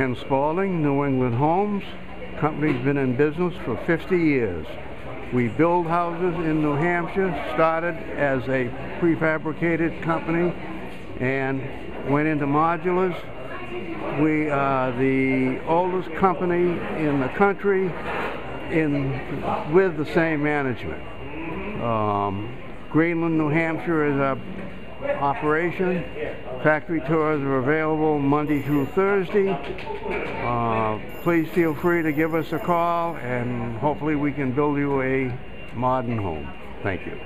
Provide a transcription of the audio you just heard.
Ken Spaulding, New England Homes. Company's been in business for 50 years. We build houses in New Hampshire, started as a prefabricated company and went into modulars. We are the oldest company in the country in with the same management. Um, Greenland, New Hampshire is our operation. Factory tours are available Monday through Thursday. Uh, please feel free to give us a call and hopefully we can build you a modern home. Thank you.